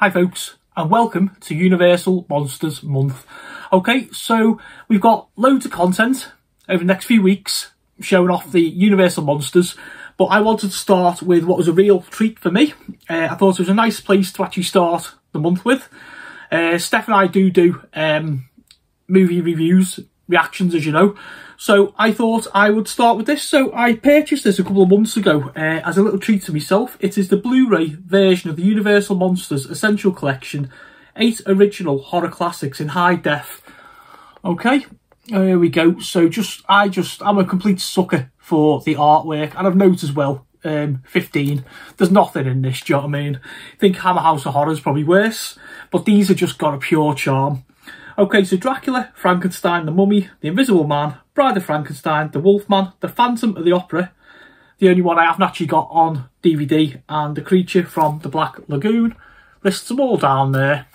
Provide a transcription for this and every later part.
Hi folks and welcome to Universal Monsters Month. Okay, so we've got loads of content over the next few weeks showing off the Universal Monsters but I wanted to start with what was a real treat for me. Uh, I thought it was a nice place to actually start the month with. Uh, Steph and I do do um, movie reviews, reactions as you know. So I thought I would start with this. So I purchased this a couple of months ago uh, as a little treat to myself. It is the Blu-ray version of the Universal Monsters Essential Collection. Eight original horror classics in high def. Okay, there we go. So just, I just, I'm a complete sucker for the artwork. And I've noticed as well, um, 15, there's nothing in this, do you know what I mean? I think Hammer House of Horror is probably worse. But these have just got a pure charm. Okay, so Dracula, Frankenstein, The Mummy, The Invisible Man, Bride of Frankenstein, The Wolfman, The Phantom of the Opera, the only one I haven't actually got on DVD, and The Creature from the Black Lagoon. Lists them all down there.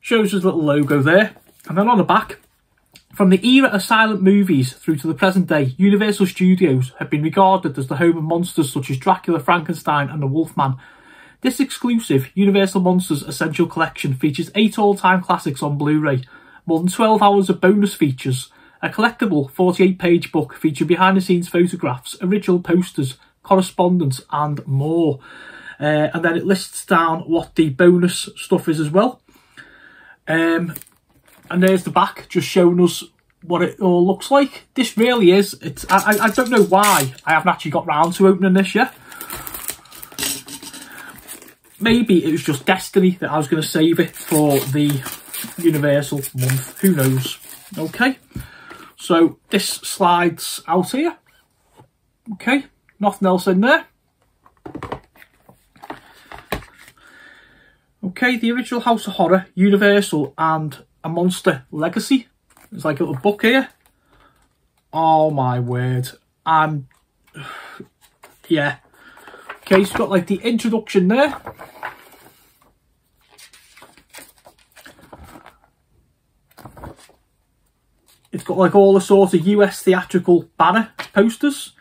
Shows his little logo there. And then on the back, from the era of silent movies through to the present day, Universal Studios have been regarded as the home of monsters such as Dracula, Frankenstein and the Wolfman, this exclusive Universal Monsters Essential Collection features 8 all-time classics on Blu-ray, more than 12 hours of bonus features, a collectible 48-page book featuring behind-the-scenes photographs, original posters, correspondence and more. Uh, and then it lists down what the bonus stuff is as well. Um, and there's the back, just showing us what it all looks like. This really is, it's, I, I don't know why I haven't actually got round to opening this yet maybe it was just destiny that I was going to save it for the Universal month. Who knows? Okay. So this slides out here. Okay. Nothing else in there. Okay, the original House of Horror, Universal and a Monster Legacy. There's like a little book here. Oh my word. I'm... yeah. Okay, it's got like the introduction there. Got like all the sort of US theatrical banner posters.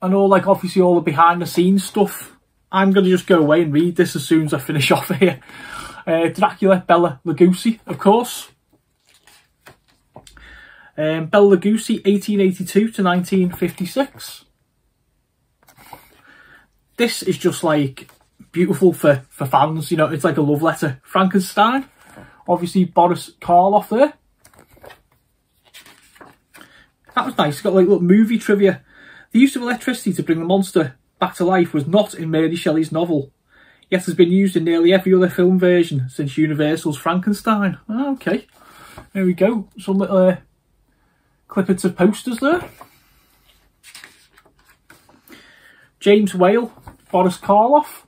And all like obviously all the behind the scenes stuff. I'm going to just go away and read this as soon as I finish off here. Uh, Dracula, Bela Lugosi, of course. Um, Bela Lugosi, 1882 to 1956 this is just like beautiful for, for fans, you know, it's like a love letter. Frankenstein, obviously Boris Karloff there. That was nice, got like little movie trivia. The use of electricity to bring the monster back to life was not in Mary Shelley's novel, yet has been used in nearly every other film version since Universal's Frankenstein. Oh, okay, there we go, some little uh, clippets of posters there. James Whale, Boris Karloff.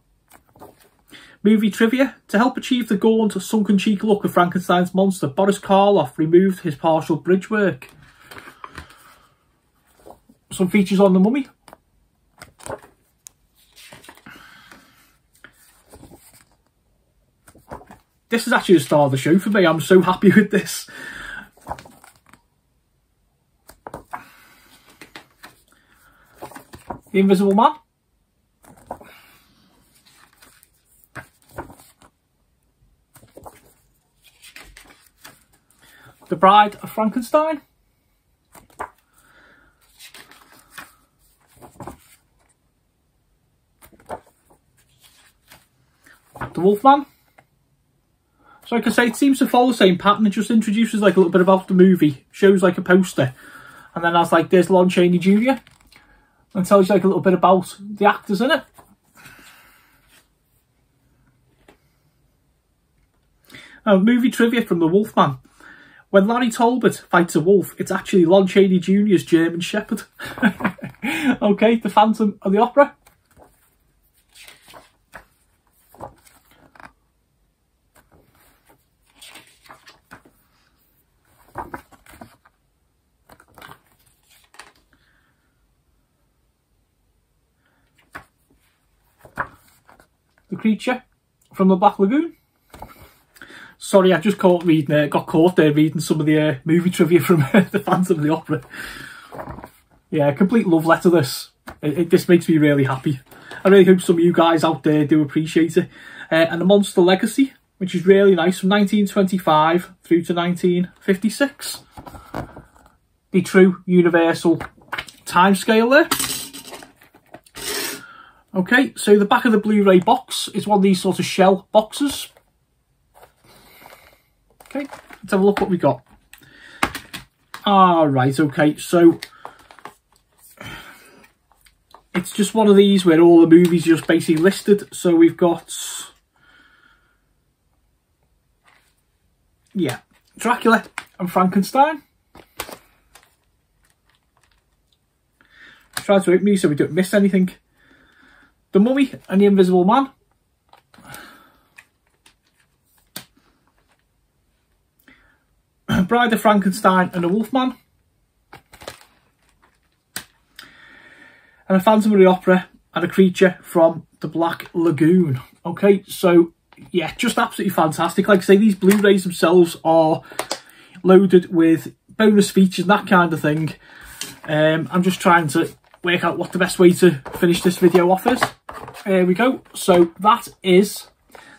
Movie trivia. To help achieve the gaunt, sunken cheek look of Frankenstein's monster, Boris Karloff removed his partial bridge work. Some features on the mummy. This is actually the star of the show for me. I'm so happy with this. The Invisible Man. The Bride of Frankenstein. Wolfman. So like I say, it seems to follow the same pattern. It just introduces like a little bit about the movie, shows like a poster, and then has like there's Lon Chaney Jr. and tells you like a little bit about the actors in it. Uh, movie trivia from The Wolfman. When Larry Talbot fights a wolf, it's actually Lon Chaney Jr.'s German Shepherd. okay, The Phantom of the Opera. The creature from the Black Lagoon. Sorry, I just caught reading, uh, got caught there reading some of the uh, movie trivia from the Phantom of the Opera. Yeah, complete love letter this. It, it, makes me really happy. I really hope some of you guys out there do appreciate it. Uh, and the Monster Legacy, which is really nice, from 1925 through to 1956. The true universal timescale there. Okay, so the back of the Blu-ray box is one of these sort of shell boxes. Okay, let's have a look what we got. All right, okay, so it's just one of these where all the movies are just basically listed. So we've got, yeah, Dracula and Frankenstein. Try to open these so we don't miss anything. The Mummy and the Invisible Man. Bride of Frankenstein and the Wolfman. And a Phantom of the Opera and a creature from the Black Lagoon. Okay, so yeah, just absolutely fantastic. Like I say, these Blu-rays themselves are loaded with bonus features and that kind of thing. Um, I'm just trying to work out what the best way to finish this video off is. There we go. So that is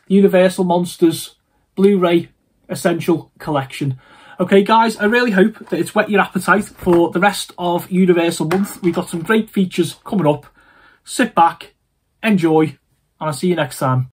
the Universal Monsters Blu-ray Essential Collection. Okay, guys, I really hope that it's whet your appetite for the rest of Universal Month. We've got some great features coming up. Sit back, enjoy, and I'll see you next time.